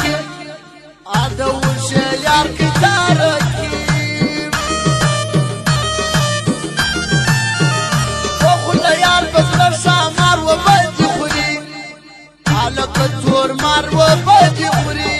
ki Ada uşe yar kitara ki Kokuna yar bezler şamar ve bedi kuri Alaka tur mar ve bedi kuri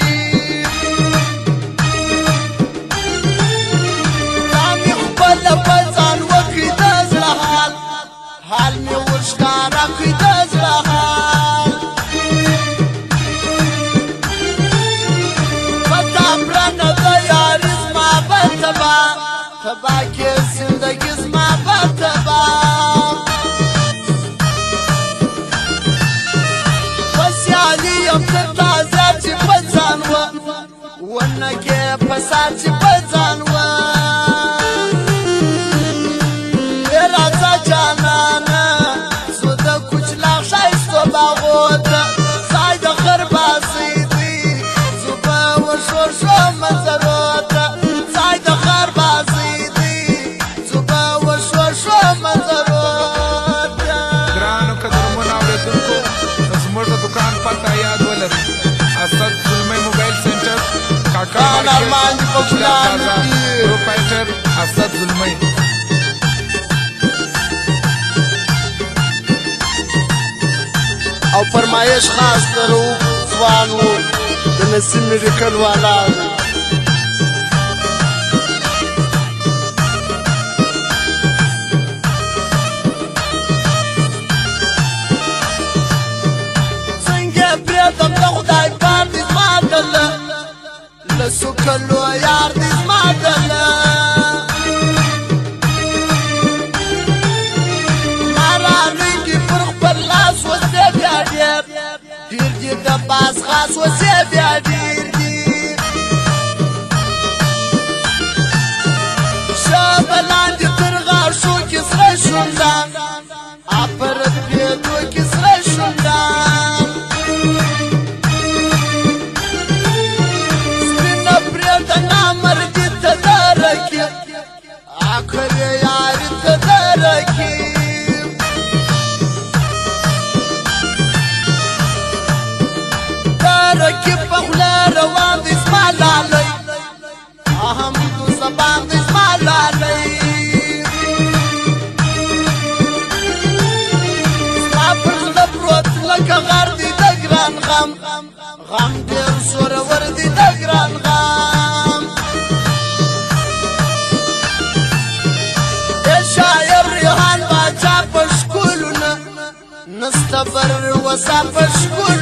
تبا کی زندگی زما په تبا پسیالی یم تر تازه چې په ځان و ونه کې پسار چې په ځان و راځه جانانه زه د کوچلا ښایستو باغو ته ځای د خرباسي دي زه به ورشور شوم منظرو کان ارمان دی پفلان دی پروپرایټر اسد ظلمی او فرمایش خاص درو ځوان وو د نسیم ریکل والا د پاس خاص وسه بیا ډیر دی شبلاند تر غاښو کې سره شونډه باغ دې زما لالی ستا پر زړه پروت لکه غر دې د ګران غم غم ډېر زورور دې د ګران غم د شاعر ریحان باچا په ښکلونه نسته پر وسا په ښکلونه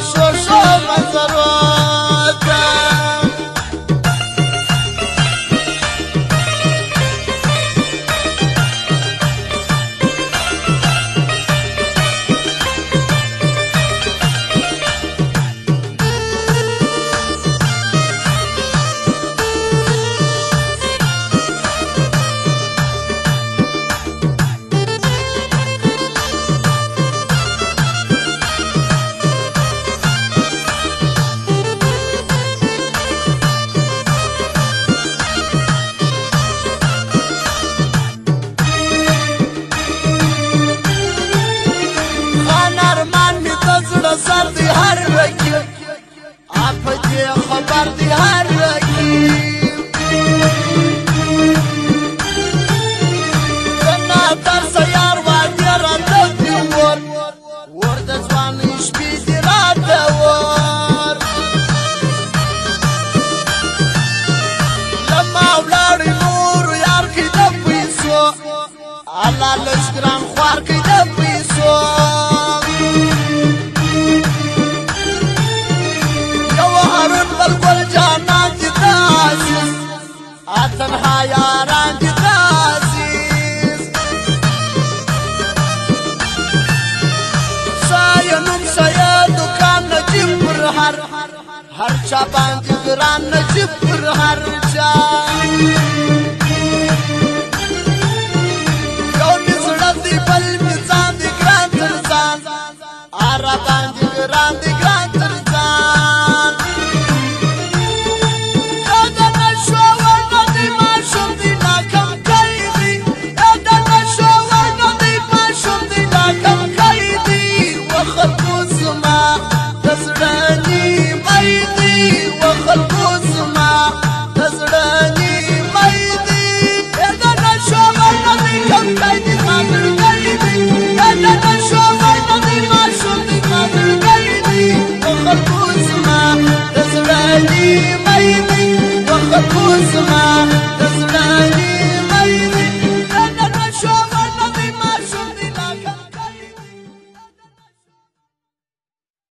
شو شو من الله لږ ګرام خوار کړي د پیسو یو هارون بلبل جانا چې تاسو اتن ها یاران چې تاسو سایه نن سایه دکان نجیب پر هر هر چا باندې ګران نجیب پر هر چا around the